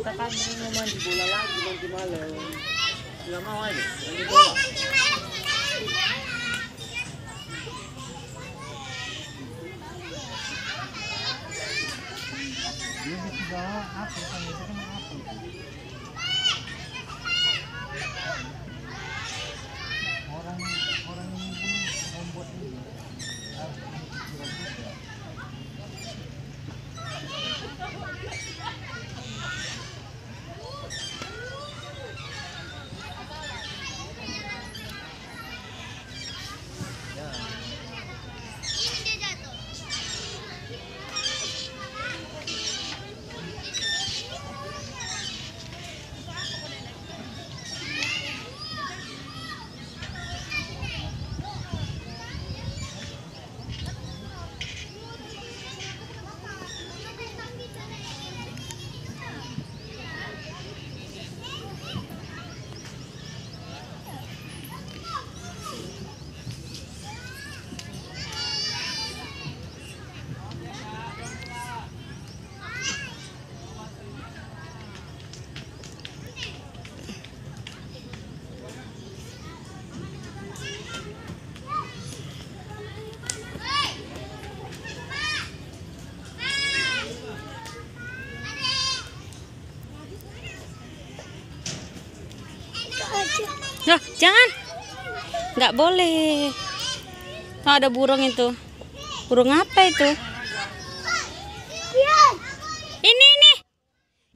Kita kan mau mandi bola lagi nanti malam. Nggak mau aja, mandi bola. Loh, jangan. Nggak boleh. Oh, ada burung itu. Burung apa itu? Ini, ini.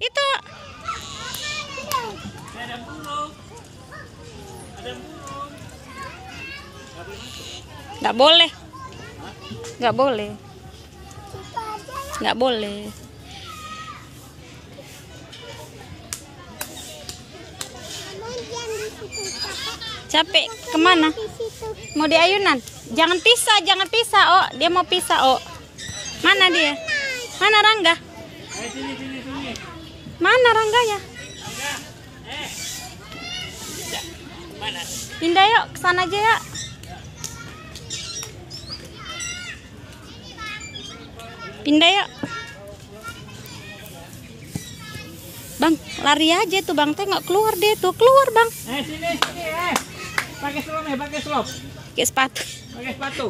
Itu. Nggak boleh. Nggak boleh. Nggak boleh. Capek ke mana? Mau di ayunan? Jangan pisah, jangan pisah, oh. Dia mau pisah, oh. Mana dia? Mana Rangga? Mana Rangga ya? Pindah yuk, ke sana aja ya. Pindah yuk. Bang, lari aja tuh bang, tengok keluar deh tuh, keluar bang. Eh sini sini eh. Pakai slop ya, pakai slop. Pakai sepatu. Pakai sepatu.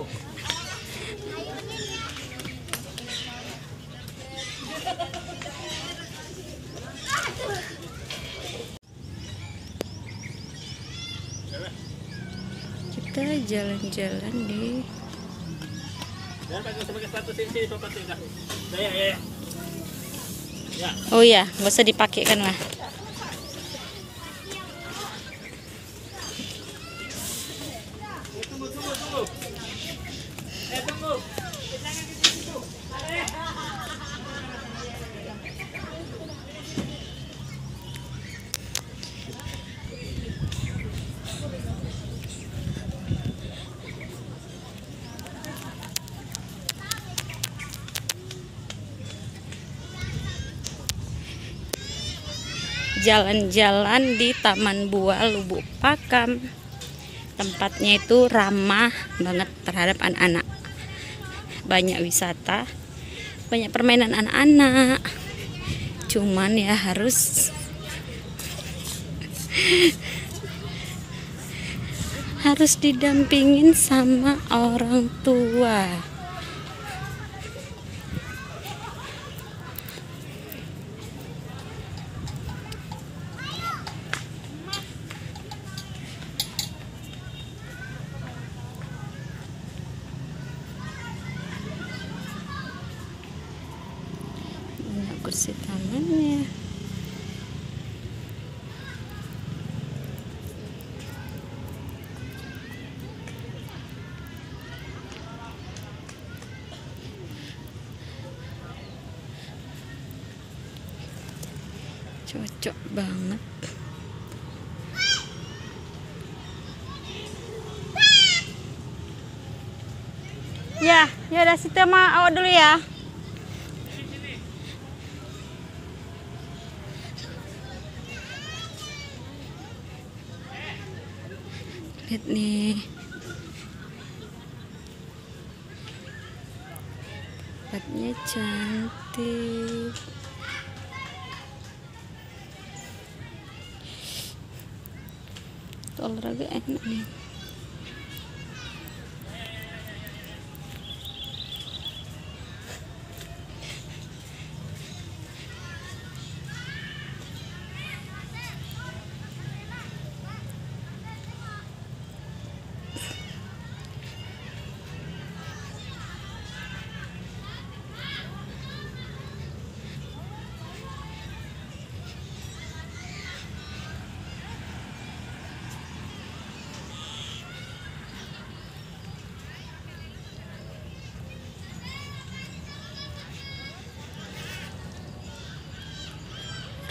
Kita jalan-jalan di Dan pakai sepatu sini sini sobat sini. Ya ya ya. Oh iya, nggak usah dipakai kan lah. Jalan-jalan di Taman Buah Lubuk Pakam. Tempatnya itu ramah banget terhadap anak-anak. Banyak wisata, banyak permainan anak-anak. Cuman ya harus harus didampingin sama orang tua. bersih tangannya. Cocok banget. Ya ya udah situ tema awal dulu ya. Lihat nih. Tempatnya cantik. Olahraga enak nih.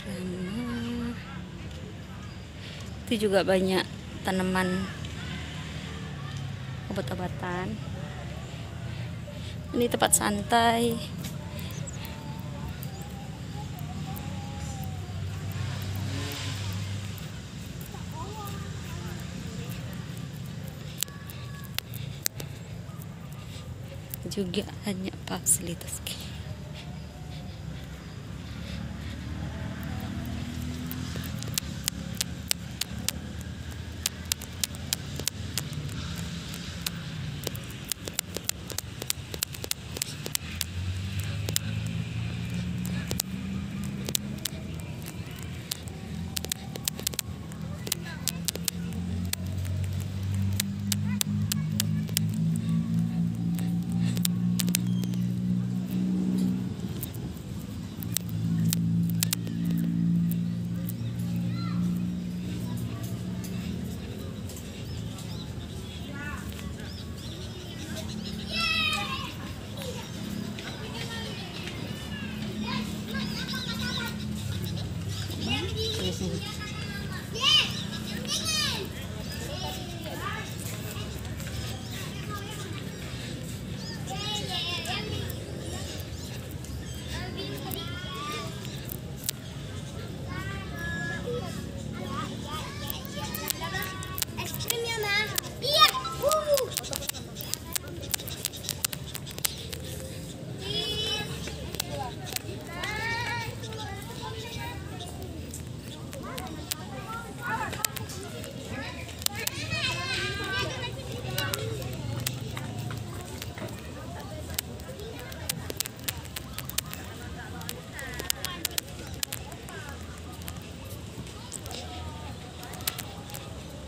Ramah. Itu juga banyak tanaman obat-obatan. Ini tempat santai. Juga hanya fasilitas.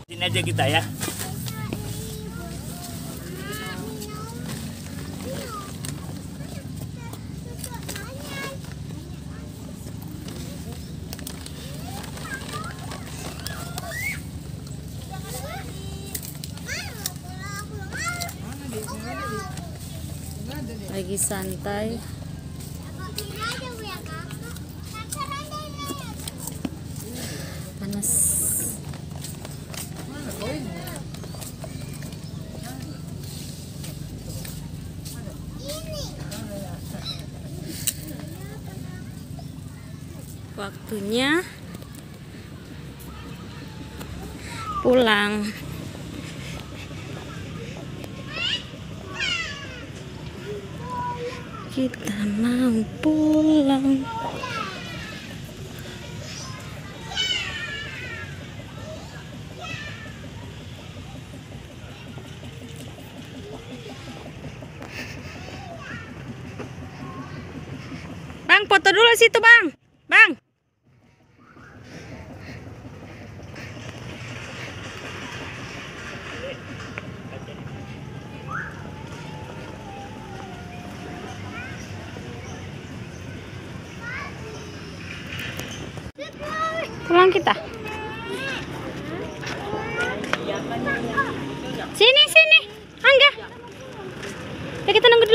Sini aja kita ya. Lagi santai. Waktunya pulang. Kita mau pulang. Bang, foto dulu situ, Bang. Bang. Pulang kita. Sini, sini. Angga. Ya kita nunggu